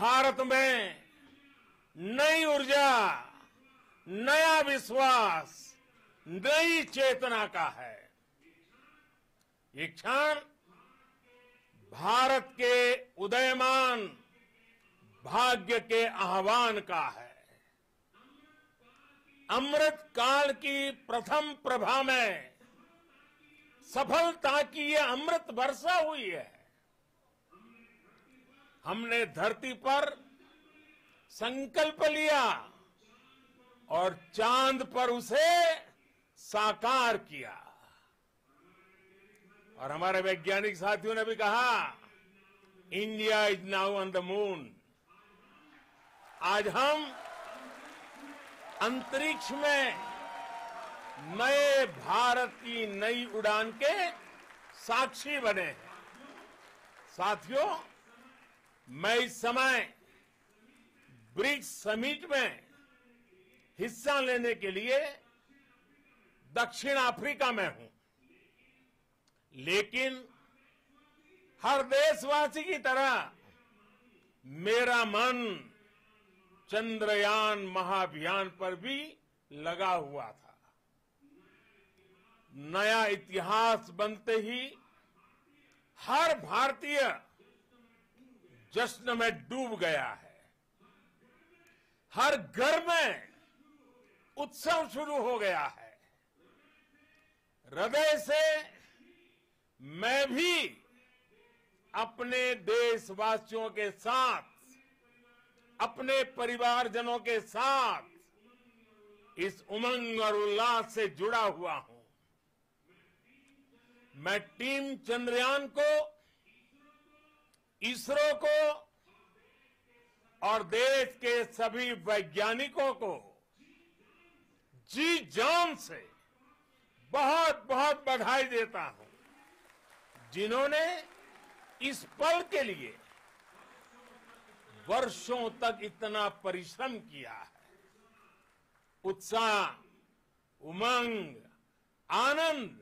भारत में नई ऊर्जा, नया विश्वास, नई चेतना का है। ये क्षण भारत के उदयमान, भाग्य के आह्वान का है। अमृत काल की प्रथम प्रभा में सफलता की यह अमृत वर्षा हुई है। हमने धरती पर संकल्प लिया और चाँद पर उसे साकार किया। और हमारे वैज्ञानिक साथियों ने भी कहा, India is now on the moon. आज हम अंतरिक्ष में नए भारत की नई उड़ान के साक्षी बने हैं। साथियों मैं इस समय ब्रिक्स समिट में हिस्सा लेने के लिए दक्षिण अफ्रीका में हूँ। लेकिन हर देशवासी की तरह मेरा मन चंद्रयान महाअभियान पर भी लगा हुआ था। नया इतिहास बनते ही हर भारतीय जश्न में डूब गया है। हर घर में उत्सव शुरू हो गया है। हृदय से मैं भी अपने देशवासियों के साथ, अपने परिवारजनों के साथ इस उमंग और उल्लास से जुड़ा हुआ हूँ। मैं टीम चंद्रयान को इसरो को और देश के सभी वैज्ञानिकों को जी जान से बहुत बहुत बधाई देता हूँ, जिन्होंने इस पल के लिए वर्षों तक इतना परिश्रम किया है। उत्साह, उमंग, आनंद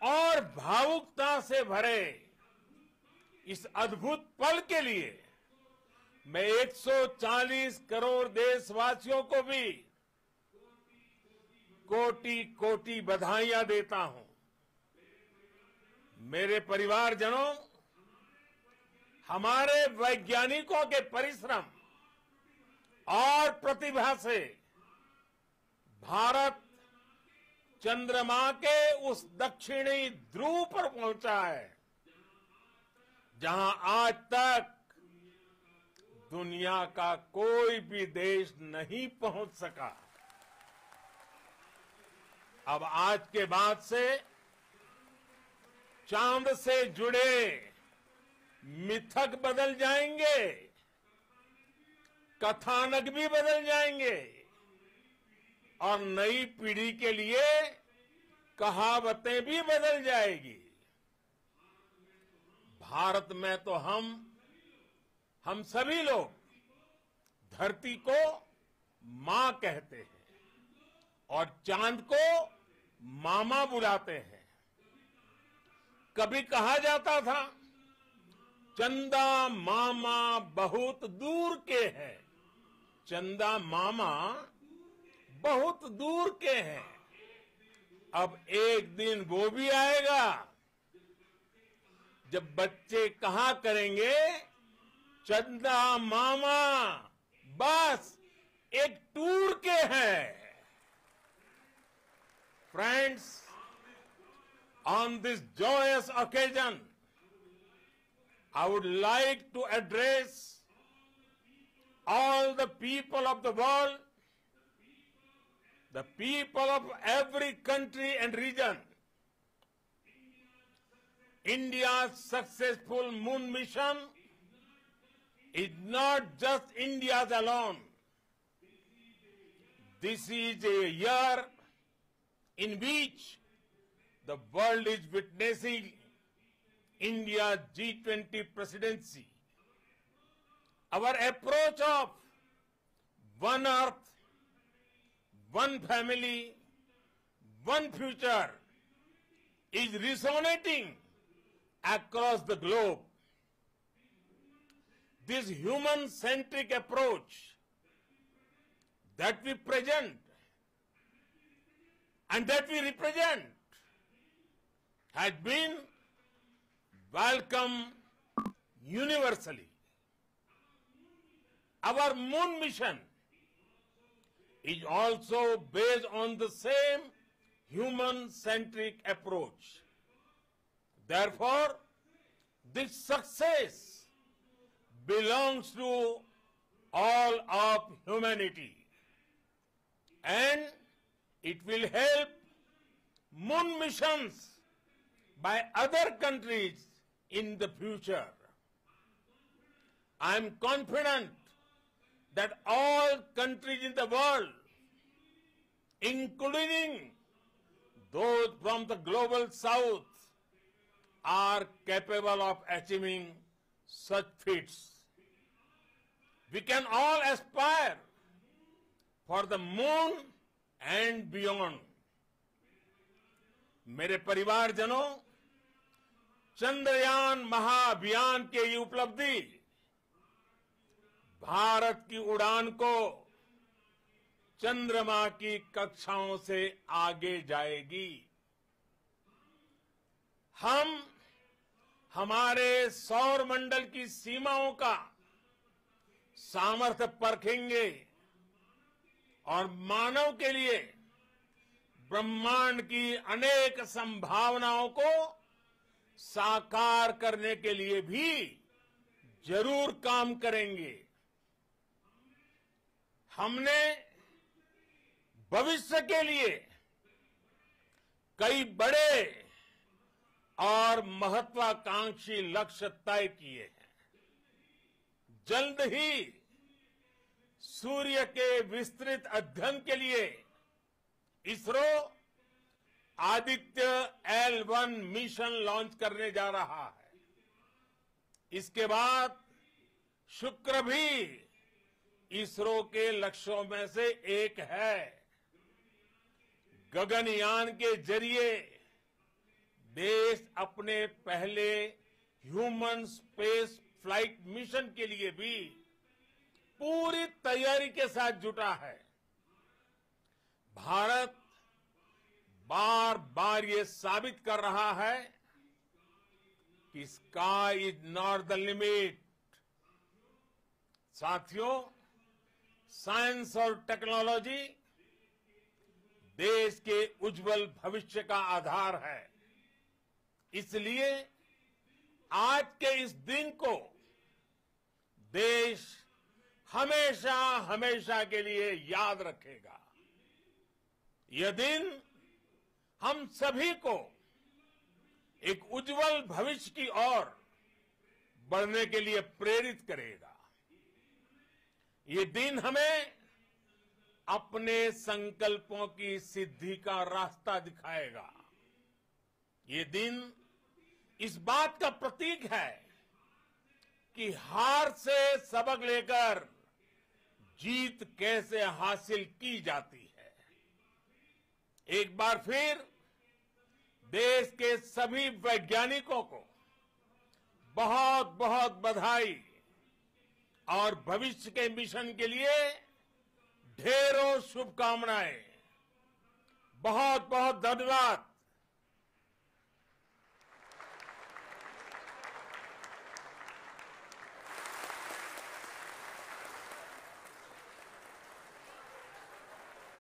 और भावुकता से भरे इस अद्भुत पल के लिए मैं 140 करोड़ देशवासियों को भी कोटि कोटि बधाइयाँ देता हूँ। मेरे परिवारजनों, हमारे वैज्ञानिकों के परिश्रम और प्रतिभा से भारत चंद्रमा के उस दक्षिणी ध्रुव पर पहुँचा है। जहाँ आज तक दुनिया का कोई भी देश नहीं पहुँच सका। अब आज के बाद से चाँद से जुड़े मिथक बदल जाएँगे, कथानक भी बदल जाएँगे, और नई पीढ़ी के लिए कहावतें भी बदल जाएगी। भारत में तो हम हम सभी लोग धरती को माँ कहते हैं और चाँद को मामा बुलाते हैं। कभी कहा जाता था, चंदा मामा बहुत दूर के हैं। चंदा मामा बहुत दूर के हैं। अब एक दिन वो भी आएगा जब बच्चे कहा करेंगे? चंदा मामा, बस, एक टूर के हैं। Friends on this joyous occasion I would like to address all the people of the world the people of every country and region India's successful moon mission is not just India's alone. This is a year in which the world is witnessing India's G20 presidency. Our approach of one earth, one family, one future is resonating across the globe. This human centric approach that we present and that we represent has been welcomed universally. Our moon mission is also based on the same human-centric approach. Therefore, this success belongs to all of humanity and it will help moon missions by other countries in the future. I am confident that all countries in the world, including those from the global south, are capable of achieving such feats. We can all aspire for the moon and beyond. मेरे परिवारजनों चंद्रयान महाअभियान के ये उपलब्धि भारत की उड़ान को चंद्रमा की कक्षाओं से आगे जाएगी हम हमारे सौर मंडल की सीमाओं का सामर्थ्य परखेंगे और मानव के लिए ब्रह्मांड की अनेक संभावनाओं को साकार करने के लिए भी ज़रूर काम करेंगे। हमने भविष्य के लिए कई बड़े और महत्वाकांक्षी लक्ष्य तय किए हैं। जल्द ही सूर्य के विस्तृत अध्ययन के लिए ISRO Aditya L one mission launch करने जा रहा है। इसके बाद शुक्र भी इसरो के लक्ष्यों में से एक है। गगनयान के ज़रिए देश अपने पहले ह्यूमन स्पेस फ़्लाइट मिशन के लिए भी पूरी तैयारी के साथ जुटा है। भारत बार बार ये साबित कर रहा है कि sky is not the limit साथियों साइंस और टेक्नोलॉजी देश के उज्जवल भविष्य का आधार है। इसलिए आज के इस दिन को देश हमेशा हमेशा के लिए याद रखेगा। यह दिन हम सभी को एक उज्जवल भविष्य की ओर बढ़ने के लिए प्रेरित करेगा। ये दिन हमें अपने संकल्पों की सिद्धि का रास्ता दिखाएगा। ये दिन इस बात का प्रतीक है कि हार से सबक लेकर जीत कैसे हासिल की जाती है। एक बार फिर देश के सभी वैज्ञानिकों को बहुत बहुत बधाई और भविष्य के मिशन के लिए ढेरों शुभकामनाएँ। बहुत बहुत धन्यवाद।